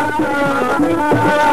¡Gracias!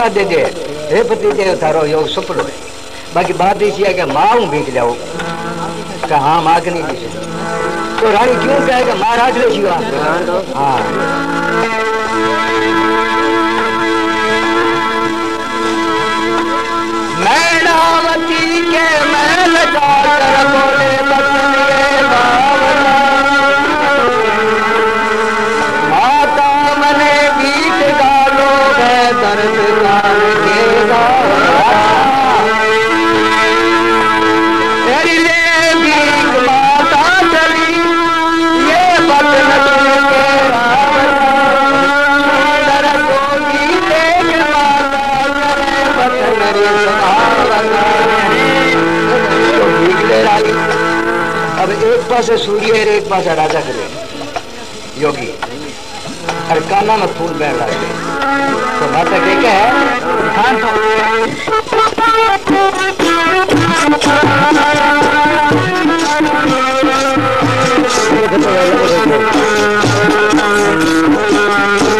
आशीर्वाद दे दे। हे पति देव थारो योग सफल है बाकी बात ऐसी है कि माँ हूँ भीख जाओ। कि हाँ माँ के नहीं दी तो रानी क्यों कहे कि माँ राज ले हाँ। मैनावती के मैल जाकर पासे सूर्य है, एक पासे राजा खड़े योगी और काना में फूल बहन लग गए ಶುಭಾರ್ಥ ಕೇಕೆ ಕಾಣ್ತು Thank you.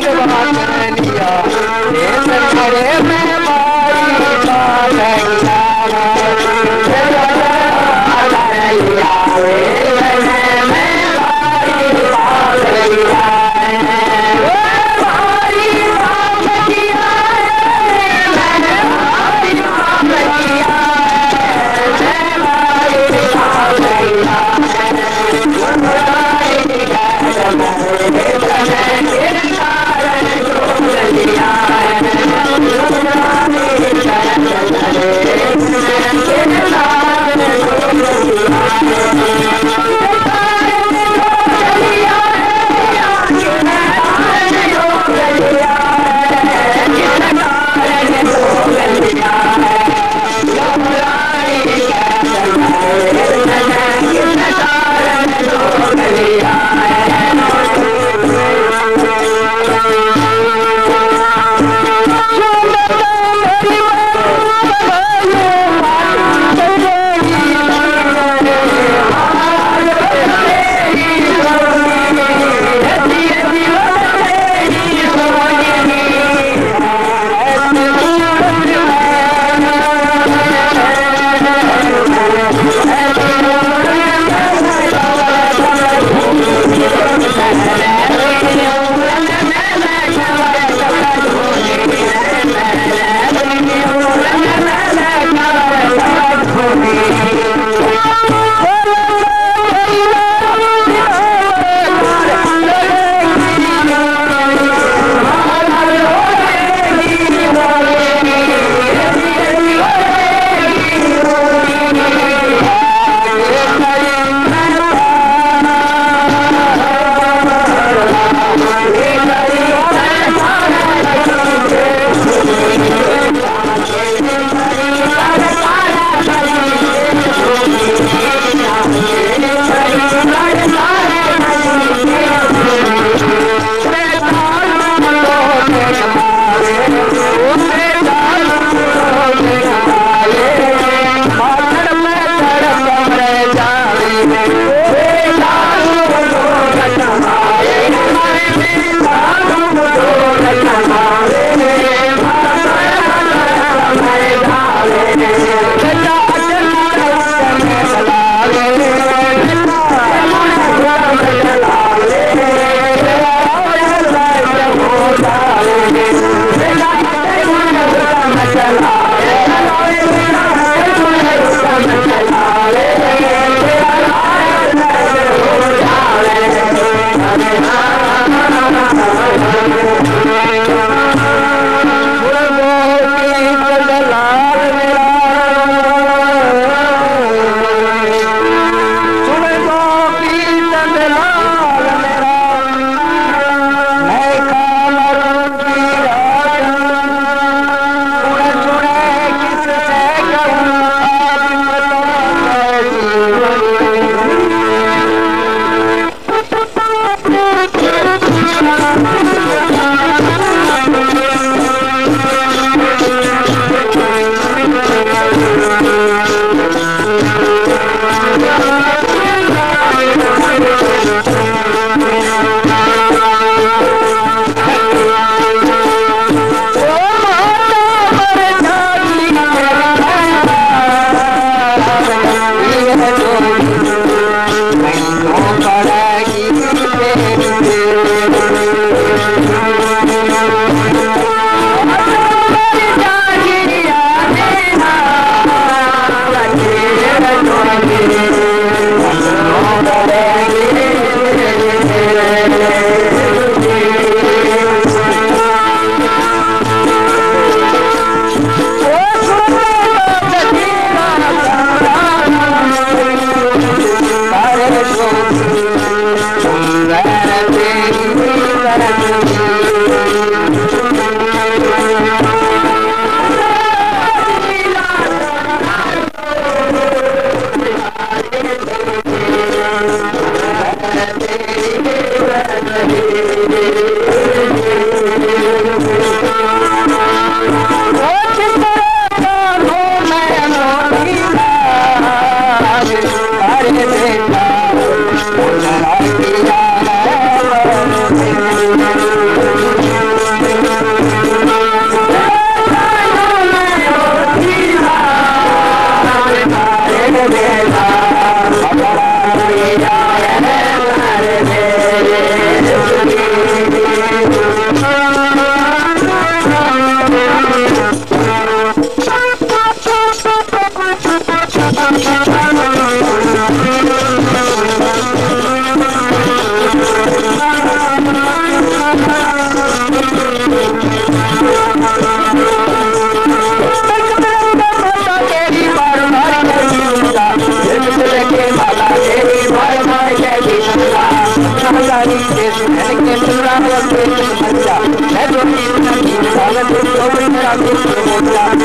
I never had any. Uh, Gracias. Yeah.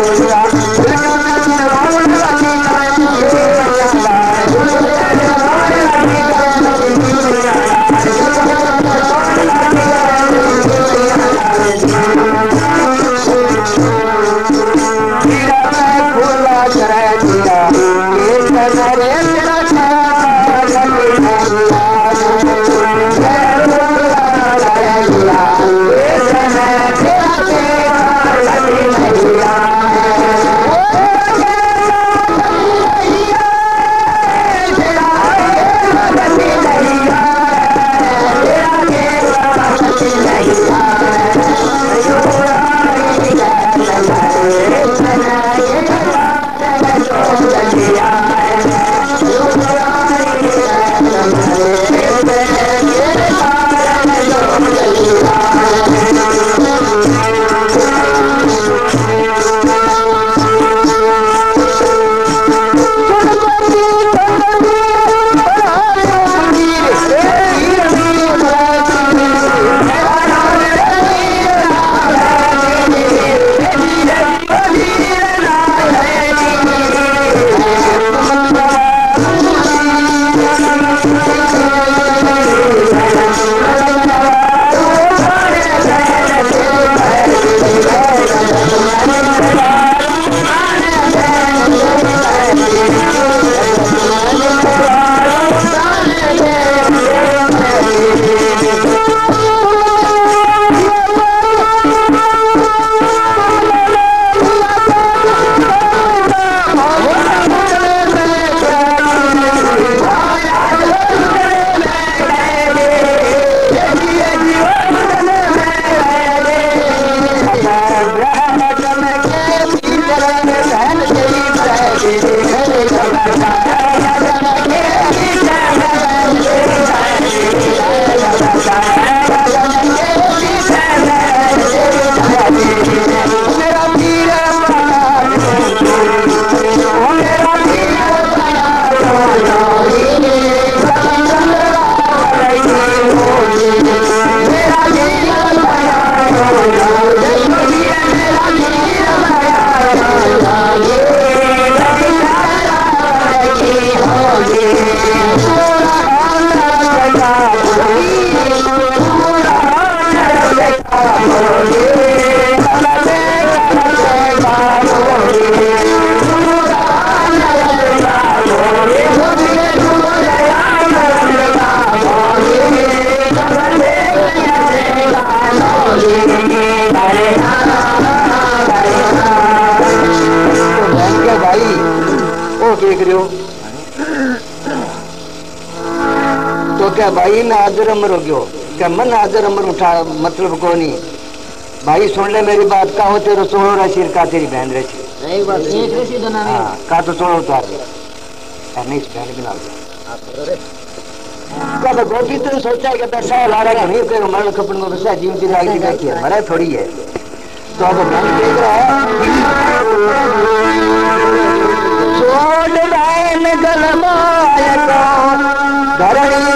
Hallelujah. भाई मैं आदर अमर हो गयो। क्या मन आदर अमर उठा मतलब को नहीं भाई सुन ले मेरी बात का हो तेरे सोनो रा सिर का तेरी बहन नहीं हाँ का तो सोनो उतार दे नहीं इस बहन बिना कब गोटी तो सोचा कि नहीं मरण खपन को जीवन की लागी देखी मरा थोड़ी है। तो अब मन देख रहा है। छोड़ बहन गलमाया धरणी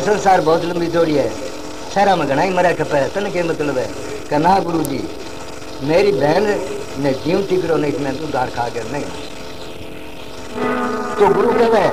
संसार बहुत लंबी दौड़ी है। शहरा में घना ही मरा खपे तन के मतलब है? कना गुरु जी, मेरी बहन ने जीव टिकरो नहीं मैं उधार खा कर नहीं। तो गुरु कहवे